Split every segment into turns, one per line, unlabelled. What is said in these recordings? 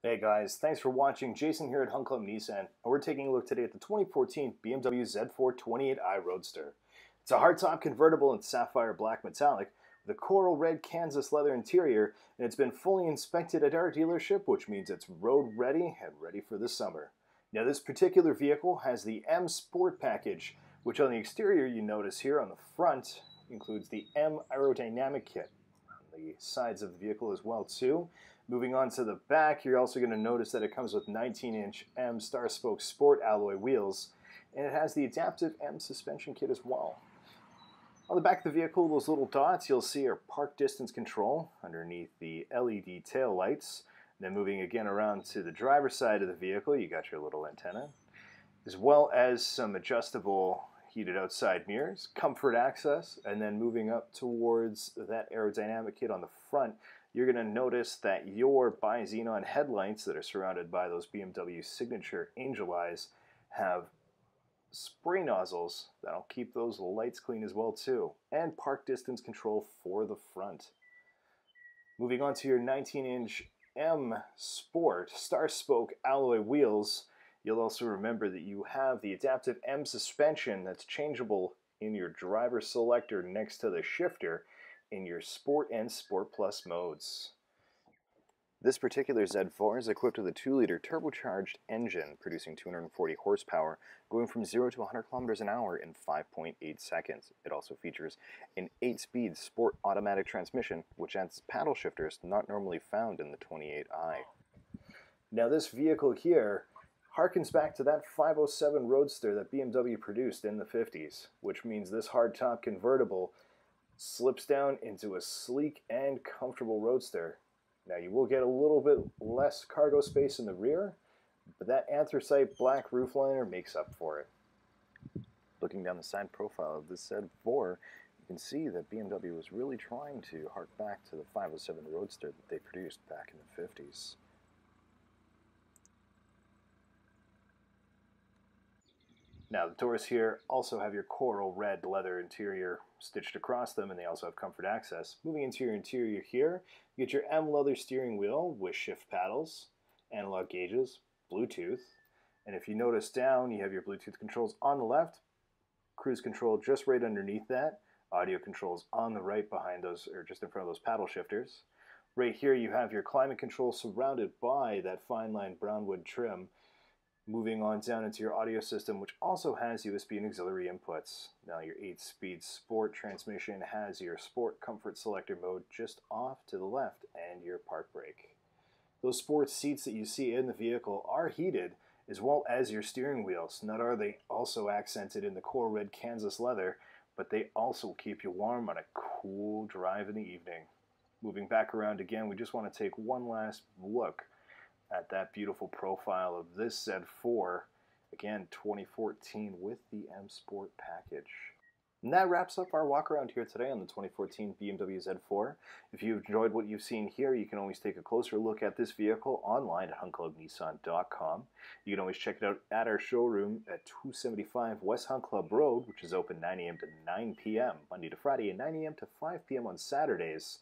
Hey guys, thanks for watching. Jason here at Hunt Club Nissan, and we're taking a look today at the 2014 BMW Z4 28i Roadster. It's a hardtop convertible in sapphire black metallic with a coral red Kansas leather interior, and it's been fully inspected at our dealership, which means it's road ready and ready for the summer. Now this particular vehicle has the M Sport package, which on the exterior you notice here on the front includes the M aerodynamic kit. On the sides of the vehicle as well too. Moving on to the back, you're also going to notice that it comes with 19-inch M Star Spoke Sport alloy wheels, and it has the adaptive M suspension kit as well. On the back of the vehicle, those little dots you'll see are park distance control underneath the LED tail lights. Then moving again around to the driver's side of the vehicle, you got your little antenna, as well as some adjustable heated outside mirrors, comfort access, and then moving up towards that aerodynamic kit on the front, you're going to notice that your bi-xenon headlights that are surrounded by those BMW signature angel eyes have spray nozzles that'll keep those lights clean as well too and park distance control for the front. Moving on to your 19 inch M Sport star spoke alloy wheels. You'll also remember that you have the adaptive M suspension that's changeable in your driver selector next to the shifter in your Sport and Sport Plus modes. This particular Z4 is equipped with a 2-liter turbocharged engine producing 240 horsepower, going from 0 to 100 kilometers an hour in 5.8 seconds. It also features an 8-speed sport automatic transmission, which adds paddle shifters not normally found in the 28i. Now this vehicle here harkens back to that 507 Roadster that BMW produced in the 50s, which means this hardtop convertible slips down into a sleek and comfortable roadster. Now you will get a little bit less cargo space in the rear, but that anthracite black roofliner makes up for it. Looking down the side profile of this Z4, you can see that BMW was really trying to hark back to the 507 Roadster that they produced back in the 50s. Now the doors here also have your coral red leather interior stitched across them and they also have comfort access. Moving into your interior here, you get your M leather steering wheel with shift paddles, analog gauges, Bluetooth, and if you notice down, you have your Bluetooth controls on the left, cruise control just right underneath that, audio controls on the right behind those, or just in front of those paddle shifters. Right here you have your climate control surrounded by that fine line brown wood trim Moving on down into your audio system, which also has USB and auxiliary inputs. Now your 8-speed sport transmission has your sport comfort selector mode just off to the left and your park brake. Those sports seats that you see in the vehicle are heated as well as your steering wheels. Not are they also accented in the core red Kansas leather, but they also keep you warm on a cool drive in the evening. Moving back around again, we just want to take one last look at that beautiful profile of this Z4, again 2014 with the M Sport package. And that wraps up our walk around here today on the 2014 BMW Z4. If you've enjoyed what you've seen here, you can always take a closer look at this vehicle online at huntclubnissan.com. You can always check it out at our showroom at 275 West Hunt Club Road, which is open 9 a.m. to 9 p.m. Monday to Friday and 9 a.m. to 5 p.m. on Saturdays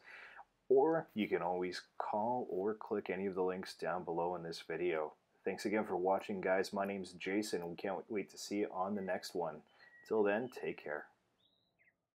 or you can always call or click any of the links down below in this video. Thanks again for watching guys, my name is Jason and we can't wait to see you on the next one. Till then, take care.